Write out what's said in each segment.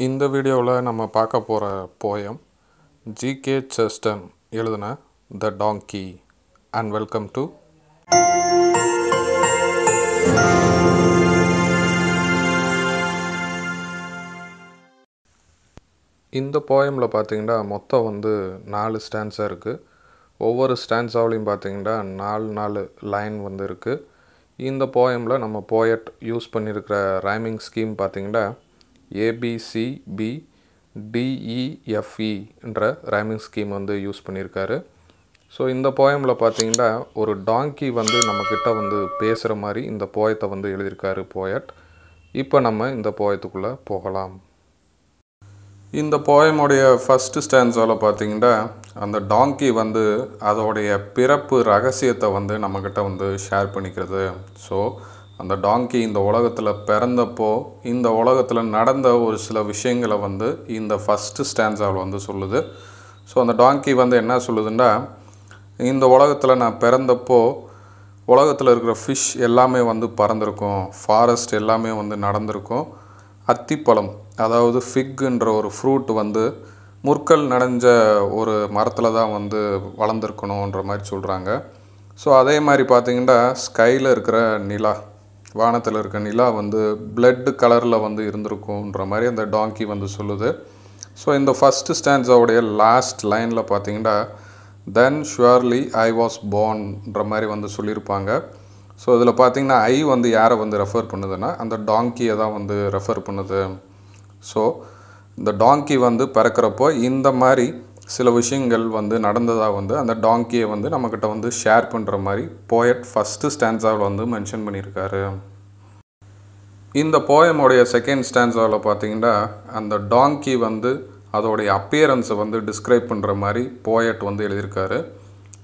இந்த வீடியோவில் நம்ம பார்க்க போகிற போயம் ஜிகே செஸ்டன் எழுதின the donkey and welcome to இந்த போயமில் பார்த்தீங்கன்னா மொத்தம் வந்து நாலு ஸ்டான்ஸாக இருக்குது ஒவ்வொரு ஸ்டான்ஸாவிலையும் பார்த்தீங்கன்னா நாலு நாலு லைன் வந்து இருக்குது இந்த போயமில் நம்ம போயட் யூஸ் பண்ணியிருக்கிற ரைமிங் ஸ்கீம் பார்த்தீங்கன்னா ஏபிசிபி டிஇஎஃப்இன்ற ரைமிங் ஸ்கீம் வந்து யூஸ் பண்ணியிருக்காரு. ஸோ இந்த போயமில் பார்த்தீங்கன்னா ஒரு டாங்கி வந்து நம்மக்கிட்ட வந்து பேசுகிற மாதிரி இந்த போயத்தை வந்து எழுதியிருக்காரு போயட் இப்போ நம்ம இந்த போயத்துக்குள்ளே போகலாம். இந்த போயமுடைய ஃபஸ்ட்டு ஸ்டான்ஸால் பார்த்தீங்கன்னா அந்த டாங்கி வந்து அதோடைய பிறப்பு ரகசியத்தை வந்து நம்மக்கிட்ட வந்து ஷேர் பண்ணிக்கிறது. ஸோ அந்த டாங்கி இந்த உலகத்தில் பிறந்தப்போ இந்த உலகத்தில் நடந்த ஒரு சில விஷயங்களை வந்து இந்த ஃபஸ்ட்டு ஸ்டான்ஸாவில் வந்து சொல்லுது. ஸோ அந்த டாங்கி வந்து என்ன சொல்லுதுன்னா இந்த உலகத்தில் நான் பிறந்தப்போ உலகத்தில் இருக்கிற ஃபிஷ் எல்லாமே வந்து பறந்துருக்கும். ஃபாரஸ்ட் எல்லாமே வந்து நடந்திருக்கும். அத்திப்பழம் அதாவது ஃபிக்குன்ற ஒரு ஃப்ரூட் வந்து முற்கள் நனைஞ்ச ஒரு மரத்தில் தான் வந்து வளர்ந்துருக்கணுன்ற மாதிரி சொல்கிறாங்க ஸோ அதே மாதிரி பார்த்திங்கன்னா ஸ்கையில் இருக்கிற நிலா வானத்தில் இருக்க நிலா வந்து பிளட் கலரில் வந்து இருந்திருக்குன்ற மாதிரி அந்த டாங்கி வந்து சொல்லுது. ஸோ இந்த ஃபஸ்ட்டு ஸ்டான்ஸாவுடைய லாஸ்ட் லைனில் பார்த்தீங்கன்னா தென் ஷுவர்லி ஐ வாஸ் போன்ன்ற மாதிரி வந்து சொல்லியிருப்பாங்க. ஸோ இதில் பார்த்தீங்கன்னா ஐ வந்து யாரை வந்து ரெஃபர் பண்ணுதுன்னா அந்த டாங்கியை தான் வந்து ரெஃபர் பண்ணுது. ஸோ இந்த டாங்கி வந்து பிறக்கிறப்போ இந்த மாதிரி சில விஷயங்கள் வந்து நடந்ததாக வந்து அந்த டாங்கியை வந்து நம்மக்கிட்ட வந்து ஷேர் பண்ணுற மாதிரி போயட் ஃபஸ்ட்டு ஸ்டான்ஸாவில் வந்து மென்ஷன் பண்ணியிருக்காரு. இந்த போயமுடைய செகண்ட் ஸ்டான்ஸாவில் பார்த்தீங்கன்னா அந்த டாங்கி வந்து அதோடைய அப்பியரன்ஸை வந்து டிஸ்கிரைப் பண்ணுற மாதிரி போயட் வந்து எழுதியிருக்காரு.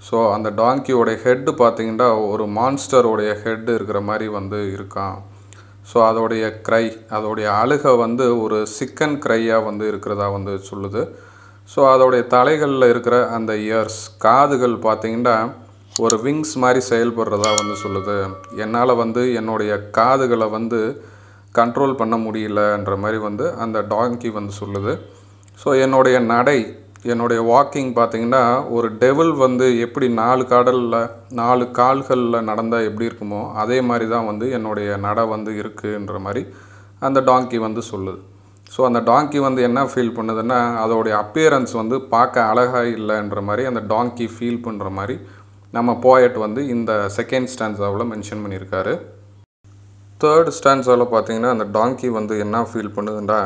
ஸோ அந்த டாங்கியோடைய ஹெட்டு பார்த்தீங்கன்னா ஒரு மான்ஸ்டரோடைய ஹெட்டு இருக்கிற மாதிரி வந்து இருக்கான் ஸோ அதோடைய க்ரை அதோடைய அழுகை வந்து ஒரு சிக்கன் க்ரையாக வந்து இருக்கிறதா வந்து சொல்லுது. ஸோ அதோடைய தலைகளில் இருக்கிற அந்த இயர்ஸ் காதுகள் பார்த்தீங்கன்னா ஒரு விங்ஸ் மாதிரி செயல்படுறதா வந்து சொல்லுது. என்னால் வந்து என்னுடைய காதுகளை வந்து கண்ட்ரோல் பண்ண முடியலன்ற மாதிரி வந்து அந்த டாங்கி வந்து சொல்லுது. ஸோ என்னுடைய நடை என்னுடைய வாக்கிங் பார்த்தீங்கன்னா ஒரு டெவில் வந்து எப்படி நாலு காடலில் நாலு கால்களில் நடந்தால் எப்படி இருக்குமோ அதே மாதிரி தான் வந்து என்னுடைய நடை வந்து இருக்குன்ற மாதிரி அந்த டாங்கி வந்து சொல்லுது. ஸோ அந்த டாங்கி வந்து என்ன ஃபீல் பண்ணுதுன்னா அதோடைய அப்பியரன்ஸ் வந்து பார்க்க அழகாக இல்லைன்ற மாதிரி அந்த டாங்கி ஃபீல் பண்ணுற மாதிரி நம்ம போயட் வந்து இந்த செகண்ட் ஸ்டான்ஸாவில் மென்ஷன் பண்ணியிருக்காரு. தேர்ட் ஸ்டான்ஸாவில் பார்த்தீங்கன்னா அந்த டாங்கி வந்து என்ன ஃபீல் பண்ணுதுன்னா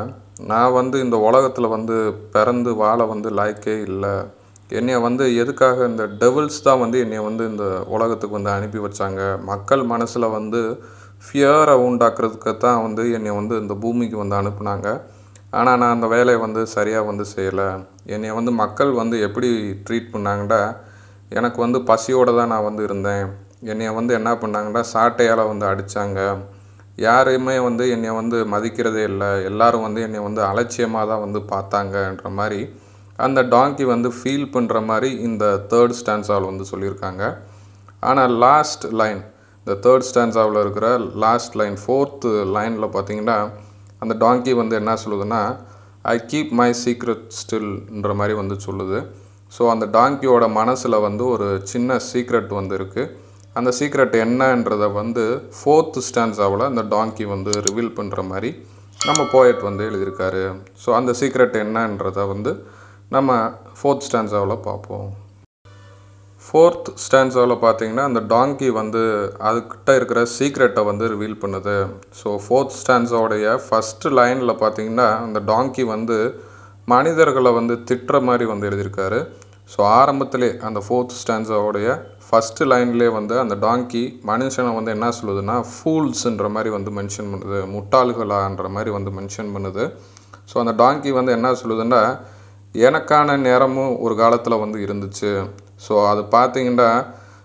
நான் வந்து இந்த உலகத்தில் வந்து பிறந்து வாழ வந்து லாய்க்கே இல்லை. என்னைய வந்து எதுக்காக இந்த டெவில்ஸ் தான் வந்து என்னைய வந்து இந்த உலகத்துக்கு வந்து அனுப்பி வச்சாங்க? மக்கள் மனசில் வந்து ஃபியரை உண்டாக்குறதுக்கு தான் வந்து என்னை வந்து இந்த பூமிக்கு வந்து அனுப்புனாங்க. ஆனால் நான் அந்த வேலையை வந்து சரியாக வந்து செய்யலை. என்னை வந்து மக்கள் வந்து எப்படி ட்ரீட் பண்ணாங்கன்னா எனக்கு வந்து பசியோடு தான் நான் வந்து இருந்தேன். என்னை வந்து என்ன பண்ணாங்கன்னா சாட்டையால் வந்து அடித்தாங்க யாரையுமே வந்து என்னை வந்து மதிக்கிறதே இல்லை. எல்லோரும் வந்து என்னை வந்து அலட்சியமாக தான் வந்து பார்த்தாங்கன்ற மாதிரி அந்த டாங்கி வந்து ஃபீல் பண்ணுற மாதிரி இந்த தேர்ட் ஸ்டான்ஸால் வந்து சொல்லியிருக்காங்க. ஆனால் லாஸ்ட் லைன் இந்த தேர்ட் ஸ்டான்ஸாவில் இருக்கிற லாஸ்ட் லைன் ஃபோர்த்து லைனில் பார்த்தீங்கன்னா அந்த டாங்கி வந்து என்ன சொல்லுதுன்னா ஐ கீப் மை சீக்ரெட் ஸ்டில்ன்ற மாதிரி வந்து சொல்லுது. ஸோ அந்த டாங்கியோட மனசில் வந்து ஒரு சின்ன சீக்ரெட் வந்து இருக்குது அந்த சீக்ரெட் என்னன்றதை வந்து ஃபோர்த்து ஸ்டான்ஸாவில் அந்த டாங்கி வந்து ரிவீல் பண்ணுற மாதிரி நம்ம போயட் வந்து எழுதியிருக்காரு. ஸோ அந்த சீக்ரெட் என்னன்றதை வந்து நம்ம ஃபோர்த் ஸ்டான்ஸாவில் பார்ப்போம். ஃபோர்த் ஸ்டான்ஸாவில் பார்த்தீங்கன்னா அந்த டாங்கி வந்து அதுக்கிட்ட இருக்கிற சீக்ரெட்டை வந்து ரிவீல் பண்ணுது. ஸோ ஃபோர்த் ஸ்டான்ஸாவுடைய ஃபஸ்ட்டு லைனில் பார்த்தீங்கன்னா அந்த டாங்கி வந்து மனிதர்களை வந்து திட்டுற மாதிரி வந்து எழுதியிருக்காரு. ஸோ ஆரம்பத்திலே அந்த ஃபோர்த் ஸ்டான்ஸாவுடைய ஃபஸ்ட்டு லைன்லேயே வந்து அந்த டாங்கி மனுஷனை வந்து என்ன சொல்லுதுன்னா ஃபூல்ஸுன்ற மாதிரி வந்து மென்ஷன் பண்ணுது முட்டாள்களான்ற மாதிரி வந்து மென்ஷன் பண்ணுது. ஸோ அந்த டாங்கி வந்து என்ன சொல்லுதுன்னா எனக்கான நேரமும் ஒரு காலத்தில் வந்து இருந்துச்சு. ஸோ அது பார்த்தீங்கன்னா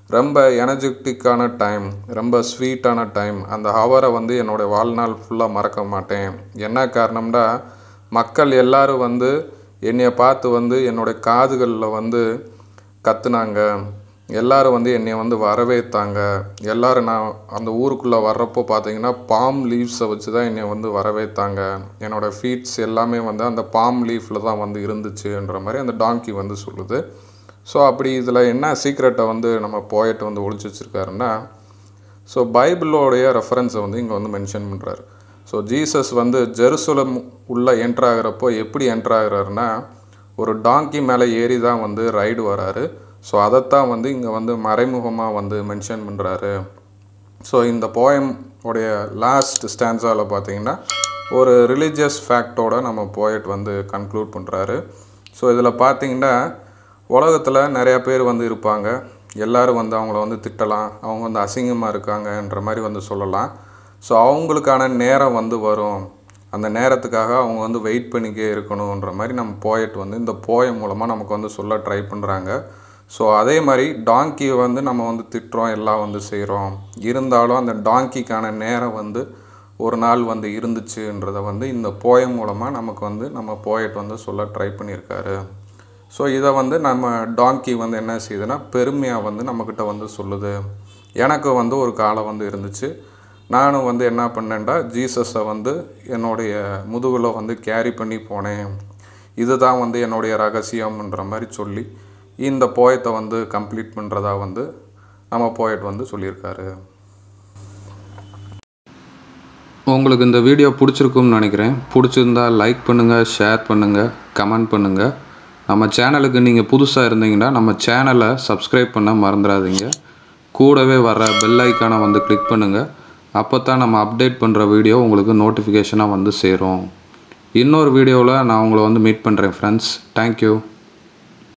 ரொம்ப எனர்ஜெட்டிக்கான டைம் ரொம்ப ஸ்வீட்டான டைம் அந்த ஹவரை வந்து என்னோடய வாழ்நாள் ஃபுல்லாக மறக்க மாட்டேன். என்ன காரணம்னா மக்கள் எல்லாரும் வந்து என்னை பார்த்து வந்து என்னுடைய காதுகளில் வந்து கத்துனாங்க. எல்லோரும் வந்து என்னை வந்து வரவேற்றாங்க எல்லோரும் நான் அந்த ஊருக்குள்ளே வர்றப்போ பார்த்தீங்கன்னா பாம் லீவ்ஸை வச்சு தான் என்னை வந்து வரவேற்றாங்க என்னோடய ஃபீட்ஸ் எல்லாமே வந்து அந்த பாம் லீஃபில் தான் வந்து இருந்துச்சுன்ற மாதிரி அந்த டாங்கி வந்து சொல்லுது. ஸோ அப்படி இதில் என்ன சீக்ரெட்டை வந்து நம்ம போயட் வந்து ஒழிச்சு வச்சுருக்காருன்னா ஸோ பைபிளோடைய ரெஃபரன்ஸை வந்து இங்கே வந்து மென்ஷன் பண்ணுறாரு ஸோ ஜீசஸ் வந்து ஜெருசலம் உள்ளே என்ட்ரு ஆகிறப்போ எப்படி என்ட்ரு ஆகிறாருன்னா ஒரு டாங்கி மேலே ஏறி தான் வந்து ரைடு வராரு. ஸோ அதைத்தான் வந்து இங்கே வந்து மறைமுகமாக வந்து மென்ஷன் பண்ணுறாரு ஸோ இந்த போயம் உடைய லாஸ்ட் ஸ்டான்ஸாவில் பார்த்தீங்கன்னா ஒரு ரிலீஜியஸ் ஃபேக்டோட நம்ம போயட் வந்து கன்க்ளூட் பண்ணுறாரு ஸோ இதில் பார்த்தீங்கன்னா உலகத்தில் நிறையா பேர் வந்து இருப்பாங்க. எல்லோரும் வந்து அவங்கள வந்து திட்டலாம். அவங்க வந்து அசிங்கமாக இருக்காங்கன்ற மாதிரி வந்து சொல்லலாம். ஸோ அவங்களுக்கான நேரம் வந்து வரும். அந்த நேரத்துக்காக அவங்க வந்து வெயிட் பண்ணிக்கே இருக்கணுன்ற மாதிரி நம்ம போயட் வந்து இந்த போயம் மூலமாக நமக்கு வந்து சொல்ல ட்ரை பண்ணுறாங்க ஸோ அதே மாதிரி டாங்கியை வந்து நம்ம வந்து திட்டுறோம் எல்லாம் வந்து செய்கிறோம் இருந்தாலும் அந்த டாங்கிக்கான நேரம் வந்து ஒரு நாள் வந்து இருந்துச்சுன்றதை வந்து இந்த போயம் மூலமாக நமக்கு வந்து நம்ம போயட் வந்து சொல்ல ட்ரை பண்ணியிருக்காரு ஸோ இதை வந்து நம்ம டாங்கி வந்து என்ன செய்யுதுன்னா பெருமையாக வந்து நம்மக்கிட்ட வந்து சொல்லுது. எனக்கு வந்து ஒரு காலம் வந்து இருந்துச்சு. நானும் வந்து என்ன பண்ணேன்டா ஜீசஸை வந்து என்னுடைய முதுகில் வந்து கேரி பண்ணி போனேன். இதுதான் வந்து என்னுடைய ரகசியம்ன்ற மாதிரி சொல்லி இந்த போயத்தை வந்து கம்ப்ளீட் பண்ணுறதா வந்து நம்ம போயட் வந்து சொல்லியிருக்காரு. உங்களுக்கு இந்த வீடியோ பிடிச்சிருக்கும்னு நினைக்கிறேன். பிடிச்சிருந்தா லைக் பண்ணுங்கள் ஷேர் பண்ணுங்கள் கமெண்ட் பண்ணுங்கள் நம்ம சேனலுக்கு நீங்கள் புதுசாக இருந்தீங்கன்னா நம்ம சேனலை சப்ஸ்கிரைப் பண்ண மறந்துடாதீங்க. கூடவே வர பெல் ஐக்கானை வந்து கிளிக் பண்ணுங்கள் அப்போ தான் நம்ம அப்டேட் பண்ணுற வீடியோ உங்களுக்கு நோட்டிஃபிகேஷனாக வந்து சேரும். இன்னொரு வீடியோவில் நான் உங்களை வந்து மீட் பண்ணுறேன் ஃப்ரெண்ட்ஸ் தேங்க்யூ